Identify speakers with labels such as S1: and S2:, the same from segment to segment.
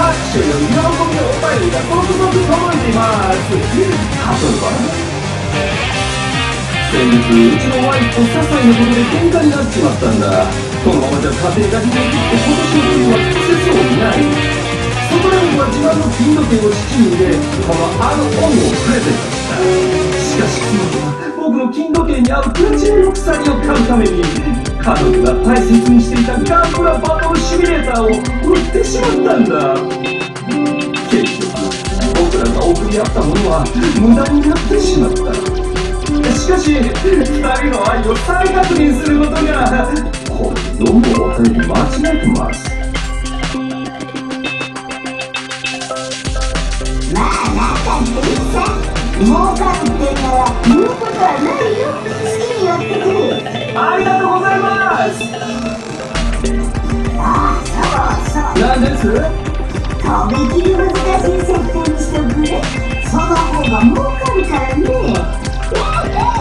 S1: 拍手より喜びのお便りが続々届いています例えば先日うちのワイフと些細なことで喧嘩になっちまったんだこのままじゃ家庭がひどいって今年の冬は季節を見ないそこらには自慢の金時計を7人でこのあの恩をプレゼントしたしかし妻は僕の金時計に合うプラチナの鎖を買うために彼女が大切にしていたガンプラバトルシミュレーターを売ってしまったんだ結局僕らが送り合ったものは無駄になってしまったしかし、二人の愛を再確認することが、これどうもお便り間違えてます。
S2: なんていいさ儲かるってんなら言う。ことはないよ好きにやってくれ
S1: ありがとうございます
S2: ああそう。そう。
S1: 何です
S2: とびきり難しい設定にしておくれその方が儲かるからね。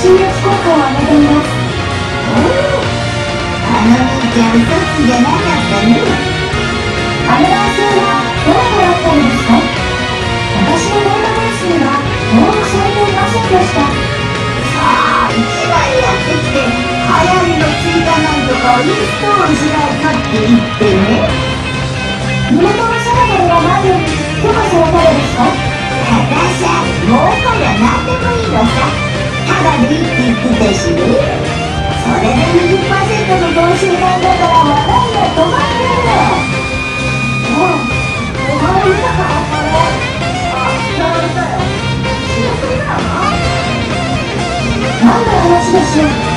S2: 新月効果を上げていますおおあの兄ちゃん嘘つきじゃなかったねあの男性はどなただったのですか私のデータベースには登録されていませんでしたさあ一番やってきて流行りの追加なんとかをインストールしないかって言ってね身元の定かではないのになんだから笑いが止まんねえよおうお前見たかこれ。あやられたよ仕事だよ。な何の話でしょ